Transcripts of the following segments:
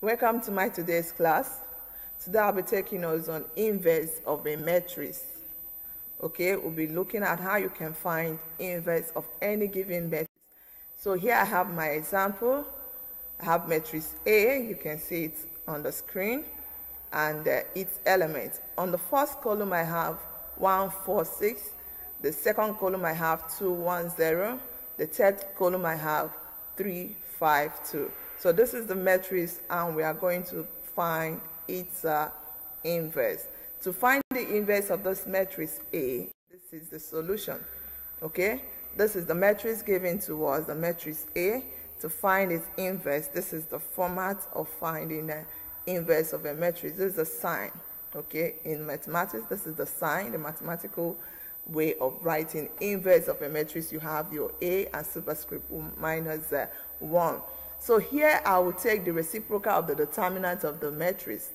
Welcome to my today's class. Today I'll be taking us on inverse of a matrix. Okay, we'll be looking at how you can find inverse of any given matrix. So here I have my example. I have matrix A, you can see it on the screen, and uh, its elements. On the first column I have 1, 4, 6. The second column I have 2, 1, 0. The third column I have 3, 5, 2. So this is the matrix and we are going to find its uh, inverse. To find the inverse of this matrix A, this is the solution. Okay? This is the matrix given to us, the matrix A. To find its inverse, this is the format of finding the inverse of a matrix. This is a sign. Okay? In mathematics, this is the sign, the mathematical way of writing inverse of a matrix. You have your A and superscript minus uh, 1. So here I will take the reciprocal of the determinant of the matrix.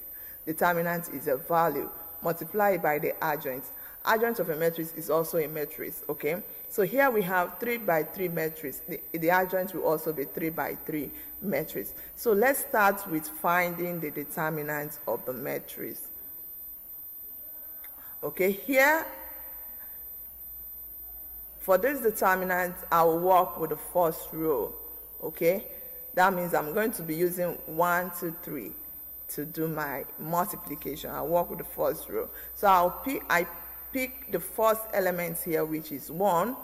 Determinant is a value multiplied by the adjoint. Adjoint of a matrix is also a matrix, okay? So here we have 3 by 3 matrix. The, the adjoint will also be 3 by 3 matrix. So let's start with finding the determinant of the matrix. Okay, here, for this determinant, I will work with the first row, okay? That means I'm going to be using 1, 2, 3 to do my multiplication. I work with the first row. So I'll pick, I pick the first element here, which is 1.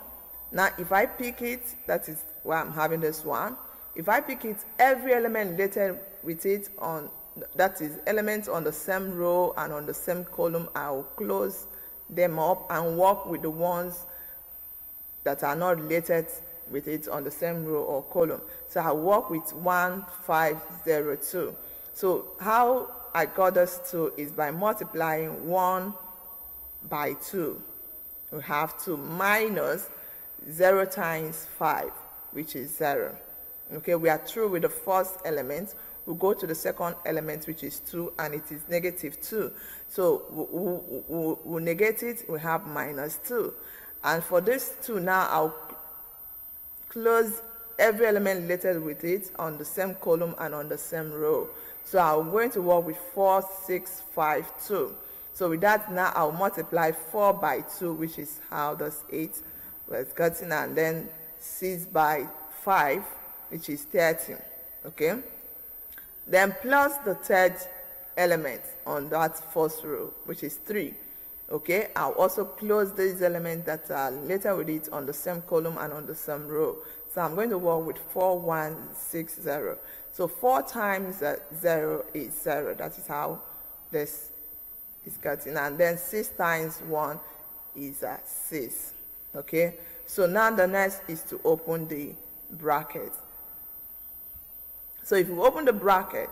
Now, if I pick it, that is why I'm having this one. If I pick it, every element related with it on, that is elements on the same row and on the same column, I'll close them up and work with the ones that are not related with it on the same row or column. So I work with 1502. So how I got this 2 is by multiplying 1 by 2. We have 2 minus 0 times 5, which is 0. Okay, we are through with the first element. We go to the second element, which is 2, and it is negative 2. So we, we, we, negate it, we have minus 2. And for this 2 now, I'll close every element related with it on the same column and on the same row. So I'm going to work with 4, 6, 5, 2. So with that now I'll multiply 4 by 2, which is how does 8 was gotten, and then 6 by 5, which is 13. Okay? Then plus the third element on that first row, which is 3. Okay, I'll also close these elements that are later with it on the same column and on the same row. So I'm going to work with 4160. So 4 times uh, 0 is 0. That is how this is cutting. And then 6 times 1 is uh, 6. Okay, so now the next is to open the bracket. So if you open the bracket,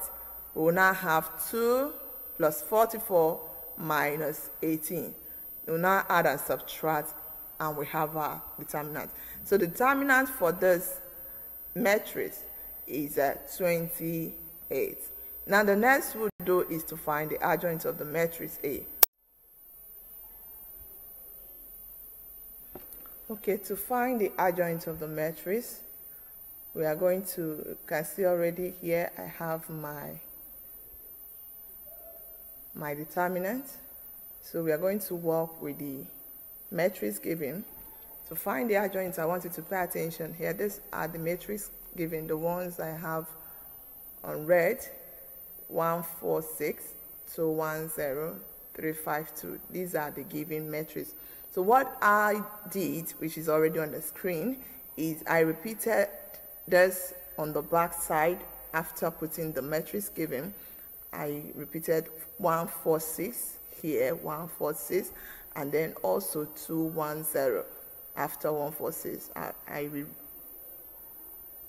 we will now have 2 plus 44 minus 18. We'll now add and subtract and we have our determinant. So the determinant for this matrix is at 28. Now the next we'll do is to find the adjoint of the matrix A. Okay, to find the adjoint of the matrix, we are going to, you can see already here I have my my determinant. So we are going to work with the matrix given. To find the adjoints, I want you to pay attention here. These are the matrix given, the ones I have on red, 1, 4, 6, so 1, 0, 3, 5, 2. These are the given matrix. So what I did, which is already on the screen, is I repeated this on the back side after putting the matrix given I repeated 146 here, 146, and then also 210 after 146. I, I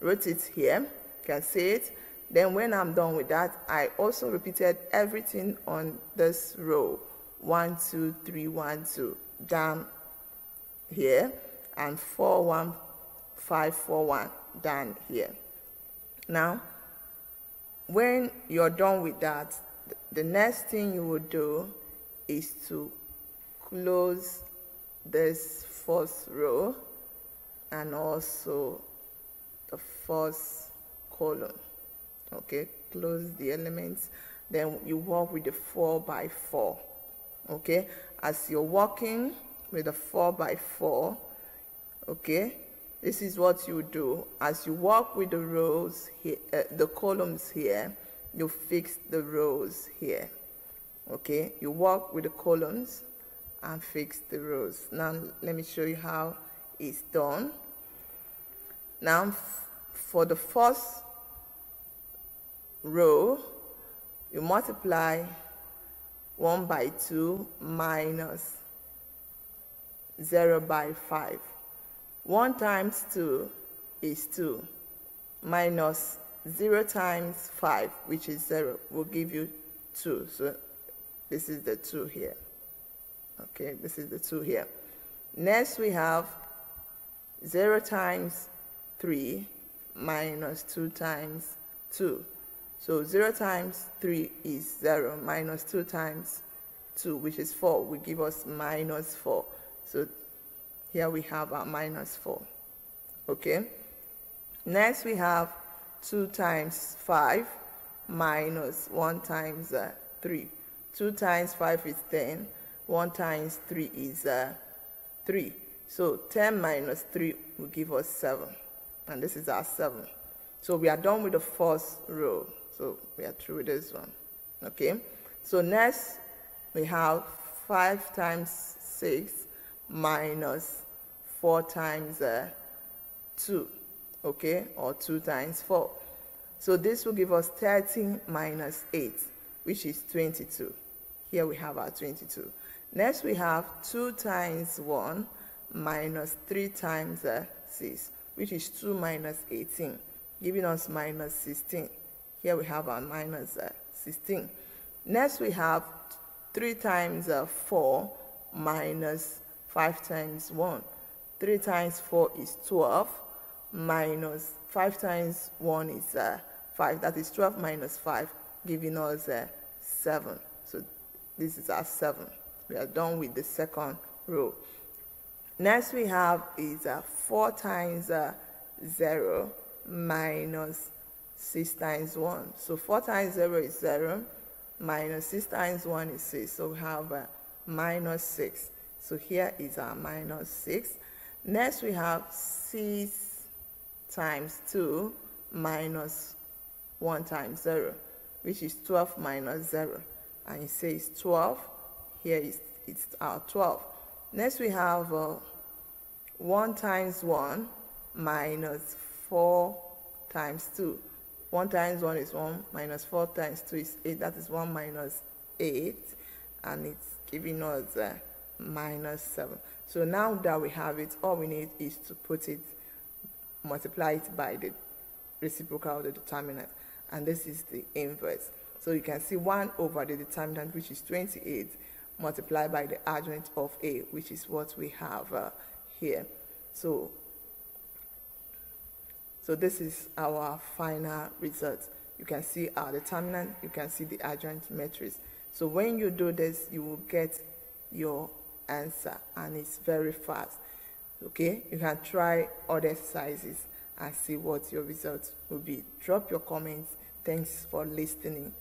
wrote it here, you can see it. Then when I'm done with that, I also repeated everything on this row, 1, 2, 3, 1, 2, down here, and 4, 1, 5, 4, 1, down here. Now, when you're done with that, the next thing you will do is to close this first row and also the first column. Okay, close the elements. Then you work with the 4 by 4 okay? As you're working with the 4 by 4 okay this is what you do. As you work with the rows here uh, the columns here you fix the rows here. Okay? You work with the columns and fix the rows. Now let me show you how it's done. Now for the first row you multiply 1 by 2 minus 0 by 5 1 times 2 is 2 minus 0 times 5 which is 0 will give you 2 so this is the 2 here. Okay this is the 2 here. Next we have 0 times 3 minus 2 times 2 so 0 times 3 is 0 minus 2 times 2 which is 4 will give us minus 4 so here we have our minus 4 okay next we have 2 times 5 minus 1 times uh, 3 2 times 5 is 10 1 times 3 is uh, 3 so 10 minus 3 will give us 7 and this is our 7 so we are done with the first row so we are through with this one. Okay. So next we have 5 times 6 minus 4 times uh, 2. Okay. Or 2 times 4. So this will give us 13 minus 8, which is 22. Here we have our 22. Next we have 2 times 1 minus 3 times uh, 6, which is 2 minus 18, giving us minus 16. Here we have our minus uh, 16. Next we have 3 times uh, 4 minus 5 times 1. 3 times 4 is 12 minus 5 times 1 is uh, 5. That is 12 minus 5 giving us uh, 7. So this is our 7. We are done with the second row. Next we have is uh, 4 times uh, 0 minus 6 times 1. So 4 times 0 is 0, minus 6 times 1 is 6. So we have uh, minus 6. So here is our minus 6. Next we have 6 times 2 minus 1 times 0, which is 12 minus 0. And it says 12. Here is it's our 12. Next we have uh, 1 times 1 minus 4 times 2. 1 times 1 is 1, minus 4 times 2 is 8. That is 1 minus 8, and it's giving us uh, minus 7. So now that we have it, all we need is to put it, multiply it by the reciprocal of the determinant, and this is the inverse. So you can see 1 over the determinant, which is 28, multiplied by the adjoint of a, which is what we have uh, here. So so this is our final result. You can see our determinant, you can see the adjoint matrix. So when you do this, you will get your answer and it's very fast. Okay, you can try other exercises and see what your results will be. Drop your comments. Thanks for listening.